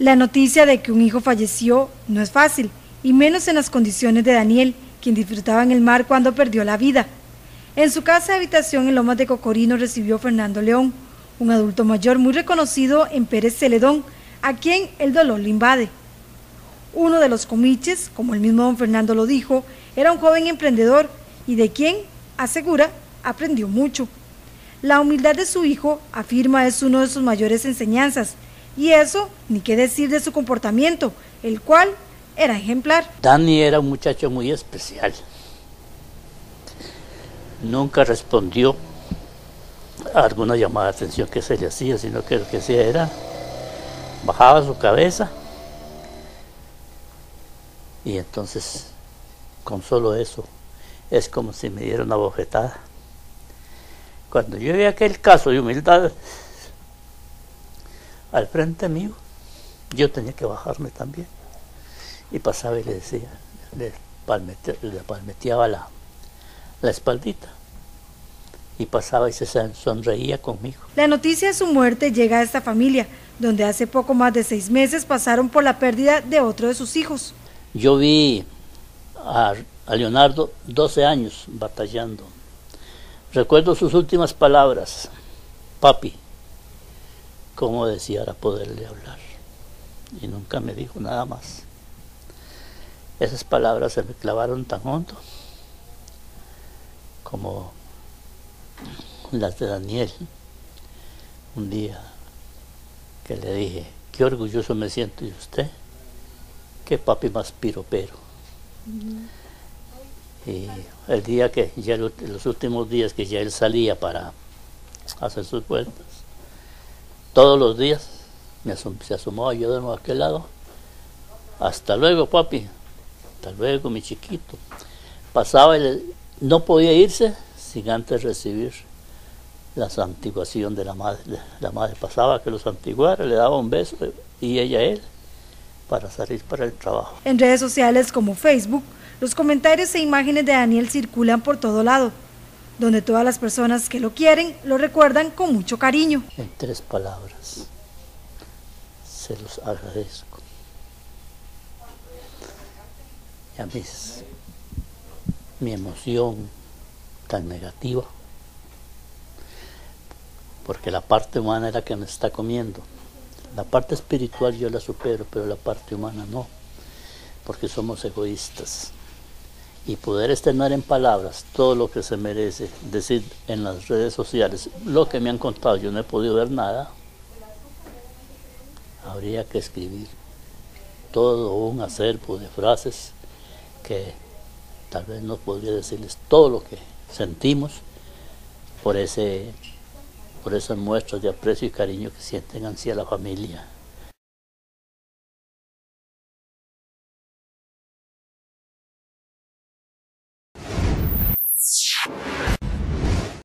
La noticia de que un hijo falleció no es fácil, y menos en las condiciones de Daniel, quien disfrutaba en el mar cuando perdió la vida. En su casa de habitación en Lomas de Cocorino recibió Fernando León, un adulto mayor muy reconocido en Pérez Celedón, a quien el dolor le invade. Uno de los comiches, como el mismo don Fernando lo dijo, era un joven emprendedor y de quien, asegura, aprendió mucho. La humildad de su hijo, afirma, es uno de sus mayores enseñanzas y eso, ni qué decir de su comportamiento, el cual era ejemplar. Dani era un muchacho muy especial. Nunca respondió a alguna llamada de atención que se le hacía, sino que lo que hacía era bajaba su cabeza y entonces con solo eso es como si me diera una bofetada. Cuando yo vi aquel caso de humildad al frente mío, yo tenía que bajarme también. Y pasaba y le decía, le, palmeteaba la, la espaldita. Y pasaba y se sonreía conmigo. La noticia de su muerte llega a esta familia, donde hace poco más de seis meses pasaron por la pérdida de otro de sus hijos. Yo vi a, a Leonardo 12 años batallando. Recuerdo sus últimas palabras, papi, cómo deseara poderle hablar. Y nunca me dijo nada más. Esas palabras se me clavaron tan hondo como las de Daniel. Un día que le dije, qué orgulloso me siento de usted, qué papi más piropero. Y el día que ya los últimos días que ya él salía para hacer sus vueltas, todos los días me se asomó yo de a aquel lado. Hasta luego, papi. Hasta luego, mi chiquito. Pasaba y no podía irse sin antes recibir la santiguación de la madre. La madre pasaba que lo santiguara, le daba un beso y ella a él para salir para el trabajo. En redes sociales como Facebook, los comentarios e imágenes de Daniel circulan por todo lado donde todas las personas que lo quieren lo recuerdan con mucho cariño. En tres palabras, se los agradezco. Y a mí mi emoción tan negativa, porque la parte humana es la que me está comiendo. La parte espiritual yo la supero, pero la parte humana no, porque somos egoístas y poder externar en palabras todo lo que se merece decir en las redes sociales, lo que me han contado, yo no he podido ver nada, habría que escribir todo un acervo de frases que tal vez no podría decirles todo lo que sentimos por ese por esas muestras de aprecio y cariño que sienten hacia la familia.